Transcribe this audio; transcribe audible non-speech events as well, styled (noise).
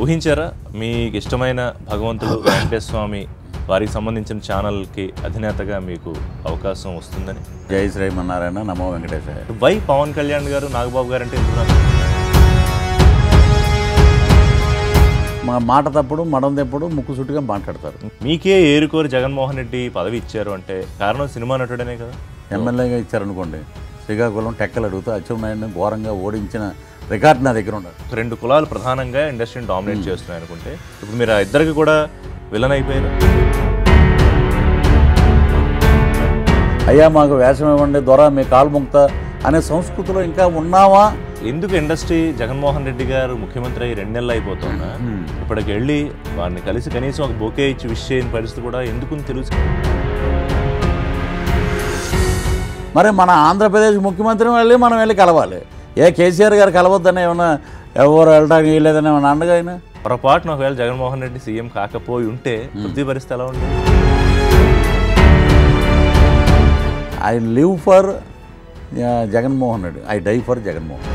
ఊహించారా? మీకు ఇష్టమైన భగవంతుడు (coughs) వెంకటేశ్వర స్వామి వారికి సంబంధించిన ఛానల్కి అధినేతగా మీకు అవకాశం వస్తుందని? జై శ్రీమన్నారాయణ నమో వెంకటేశాయ. వై పవన్ కళ్యాణ్ గారు నాగబాబు గారు అంటే? మా మాట తప్పుడు మడం తెప్పుడు ముక్కు సుట్టుగా మాట్లాడతారు. మీకే ఏరుకోరి జగన్మోహన్ రెడ్డి పదవి ఇచ్చారు అంటే కారణం సినిమా నటుడనే కదా? ఎమ్మెల్యేగా ఇచ్చారనుకోండి శ్రీకాకుళం టెక్కలు అడుగుతూ అచ్చెన్నాయుడిని ఘోరంగా ఓడించిన రికార్డు నా దగ్గర ఉండదు. రెండు కులాలు ప్రధానంగా ఇండస్ట్రీని డామినేట్ చేస్తున్నాయి అనుకుంటే ఇప్పుడు మీరు ఆ ఇద్దరికి కూడా విలన్ అయిపోయారు. అయ్యా మాకు వేషం ఇవ్వండి దొర మీ కాలు ముక్త అనే సంస్కృతిలో ఇంకా ఉన్నావా? ఎందుకు ఇండస్ట్రీ జగన్మోహన్ రెడ్డి గారు ముఖ్యమంత్రి అయ్యి రెండు నెలలు అయిపోతున్నా? ఇప్పటికి వెళ్ళి వారిని కలిసి కనీసం ఒక బొకే ఇచ్చి విష్ చేయని పరిస్థితి కూడా ఎందుకు తెలుసు? మరి మన ఆంధ్రప్రదేశ్ ముఖ్యమంత్రిని వెళ్ళి మనం వెళ్ళి కలవాలి. ఏ కేసీఆర్ గారు కలవద్దని ఏమన్నా ఎవరు వెళ్ళడానికి వీలేదని ఏమన్నా అండగా ఆయన? పొరపాటున ఒకవేళ జగన్మోహన్ రెడ్డి సీఎం కాకపోయి ఉంటే పృథ్వీ పరిస్థితి ఎలా ఉంటుంది I live for Jaganmohan Reddy. I die for Jaganmohan